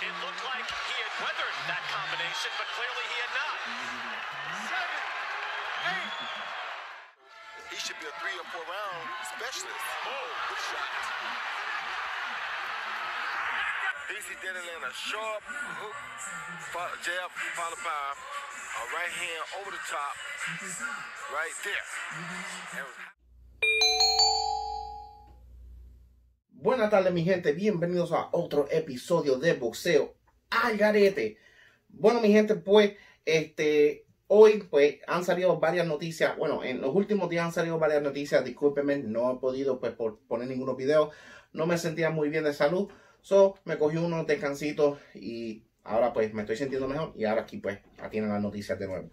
It looked like he had weathered that combination, but clearly he had not. Seven, eight. He should be a three or four round specialist. Oh, good shot. Did it in a sharp hook, jab, follow by a right hand over the top, right there. Buenas tardes mi gente, bienvenidos a otro episodio de Boxeo al Garete. Bueno mi gente, pues este hoy pues han salido varias noticias. Bueno, en los últimos días han salido varias noticias. Discúlpenme, no he podido pues poner ningunos videos. No me sentía muy bien de salud. So me cogí unos descansitos y ahora pues me estoy sintiendo mejor. Y ahora aquí pues ya tienen las noticias de nuevo.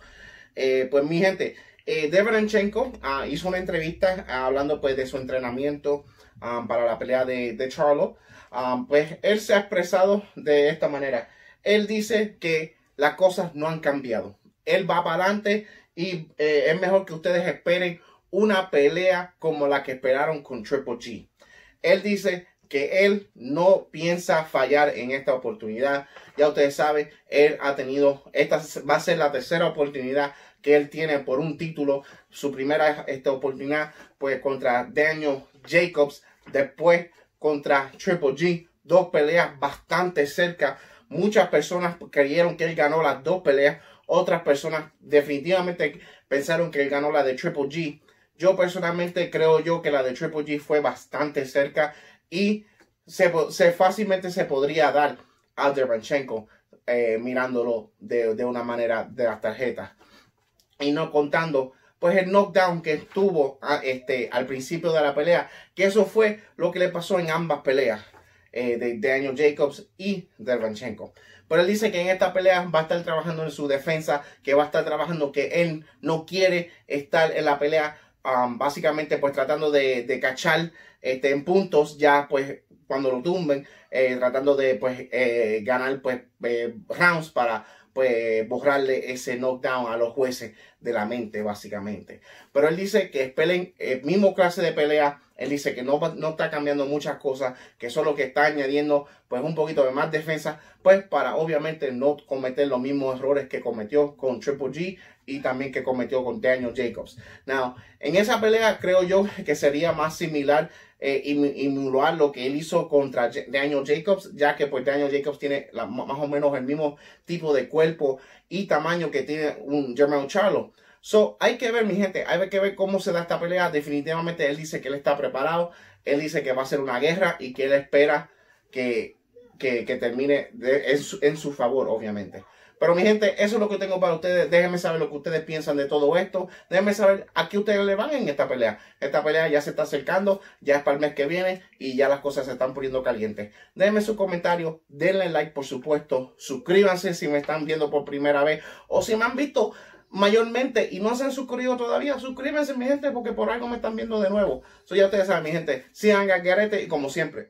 Eh, pues mi gente, eh, Deverenchenko ah, hizo una entrevista ah, hablando pues de su entrenamiento um, para la pelea de, de Charlo. Pues él se ha expresado de esta manera. Él dice que las cosas no han cambiado. Él va para adelante y eh, es mejor que ustedes esperen una pelea como la que esperaron con Triple G. Él dice que él no piensa fallar en esta oportunidad. Ya ustedes saben, él ha tenido, esta va a ser la tercera oportunidad que él tiene por un título. Su primera esta oportunidad, pues contra Daniel Jacobs, después contra Triple G. Dos peleas bastante cerca. Muchas personas creyeron que él ganó las dos peleas. Otras personas definitivamente pensaron que él ganó la de Triple G. Yo personalmente creo yo que la de Triple G fue bastante cerca y se, se fácilmente se podría dar a Derbanchenko eh, mirándolo de, de una manera de las tarjetas y no contando pues el knockdown que tuvo a- este, al principio de la pelea, que eso fue lo que le pasó en ambas peleas eh, de Daniel Jacobs y Derbanchenko. Pero él dice que en esta pelea va a estar trabajando en su defensa, que va a estar trabajando que él no quiere estar en la pelea, um, básicamente pues tratando de, de cachar este, en puntos ya pues cuando lo tumben, eh, tratando de pues eh, ganar pues eh, rounds para pues borrarle ese knockdown a los jueces de la mente básicamente. Pero él dice que esperen el mismo clase de pelea, él dice que no, no está cambiando muchas cosas, que solo que está añadiendo pues un poquito de más defensa, pues para obviamente no cometer los mismos errores que cometió con Triple G y también que cometió con Daniel Jacobs. Now, en esa pelea creo yo que sería más similar eh, emular lo que él hizo contra Daniel Jacobs, ya que pues Daniel Jacobs tiene más o menos el mismo tipo de cuerpo y tamaño que tiene un Jermel Charlo. So, hay que ver, mi gente, hay que ver cómo se da esta pelea. Definitivamente él dice que él está preparado, él dice que va a ser una guerra y que él espera que, que, termine en, su, en su favor, obviamente. Pero mi gente, eso es lo que tengo para ustedes. Déjenme saber lo que ustedes piensan de todo esto. Déjenme saber a qué ustedes le van en esta pelea. Esta pelea ya se está acercando, ya es para el mes que viene y ya las cosas se están poniendo calientes. Déjenme su comentario, denle like por supuesto, suscríbanse si me están viendo por primera vez o si me han visto mayormente y no se han suscrito todavía, suscríbanse mi gente porque por algo me están viendo de nuevo. So ya ustedes saben mi gente, sigan Garete y como siempre,